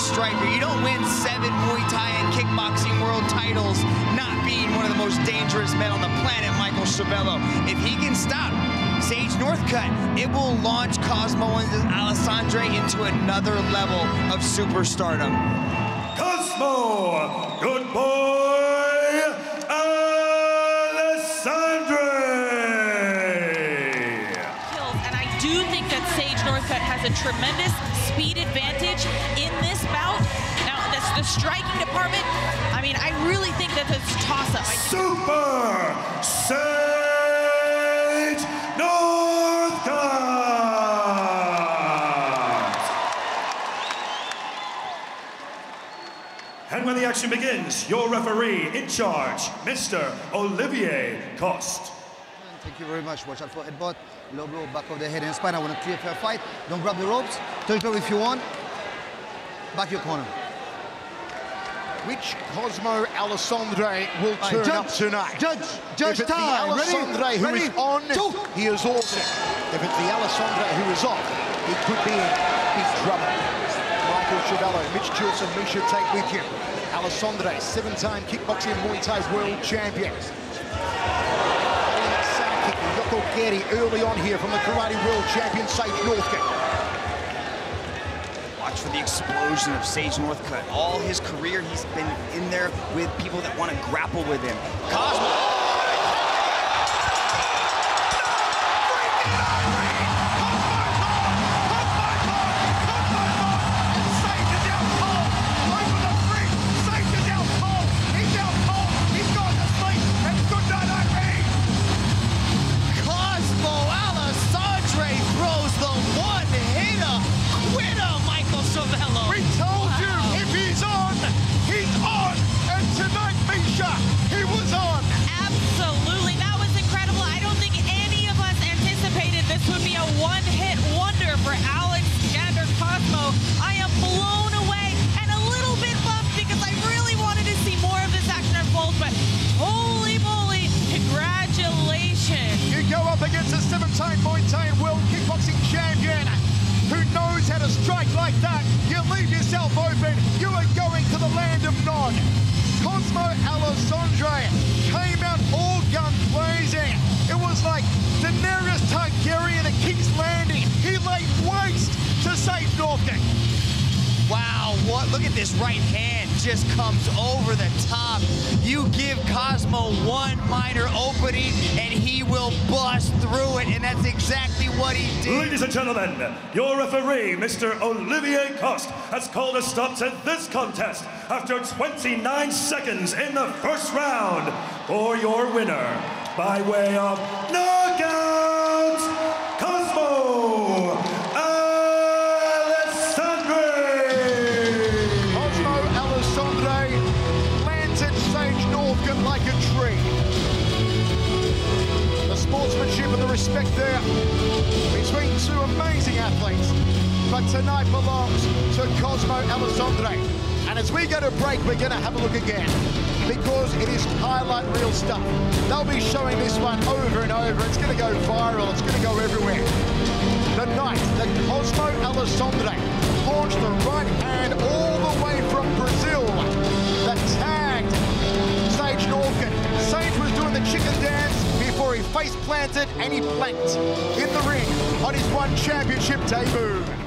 striker. You don't win seven Muay Thai and kickboxing world titles not being one of the most dangerous men on the planet, Michael Schiavello. If he can stop Sage Northcutt, it will launch Cosmo and Alexandre into another level of superstardom. Cosmo, good boy, Northcutt has a tremendous speed advantage in this bout. Now, that's the striking department. I mean, I really think that it's toss-up. Super Sage Northcutt. And when the action begins, your referee in charge, Mr. Olivier Coste. Thank you very much. Watch out for headbutt, low blow, back of the head and spine. I want a clear fair fight. Don't grab the ropes. Territory if you want. Back your corner. Which Cosmo Alexandre will Aye, turn judge, up tonight? Judge, judge if it's time. the Ready? Alexandre who is Ready? on, Two. he is awesome. If it's the Alexandre who is off, he could be in big trouble. Michael Schiavello, Mitch Chilson, Miesha Tate with you. Alexandre, seven-time kickboxing Muay Thai world champion. Yoko Geri early on here from the karate world champion Sage Northcutt. Watch for the explosion of Sage Northcutt. All his career, he's been in there with people that want to grapple with him. Cosmo Schiavello. We told you if he's on, he's on. And tonight, Miesha, he was on. Absolutely. That was incredible. I don't think any of us anticipated this would be a one-hit wonder for Alexander Cosmo. I am blown away and a little bit bummed because I really wanted to see more of this action unfold, but holy moly, congratulations. You go up against a seven-time Muay Thai world kickboxing champion who knows how to strike like that. You leave yourself open. You are going to the land of Nod. Cosmo Alexandre came out all guns blazing. It was like Daenerys Targaryen at King's Landing. He laid waste to Sage Northcutt. Wow, what? Look at this right hand just comes over the top. You give Cosmo one minor opening and he will bust through it, and that's exactly what he did. Ladies and gentlemen, your referee, Mr. Olivier Coste, has called a stop to this contest after 29 seconds in the first round for your winner by way of knockout, respect there between two amazing athletes. But tonight belongs to Cosmo Alexandre. And as we go to break, we're going to have a look again because it is highlight reel stuff. They'll be showing this one over and over. It's going to go viral. It's going to go everywhere. The night that Cosmo Alexandre launched the right hand face planted and he planked in the ring on his one championship debut.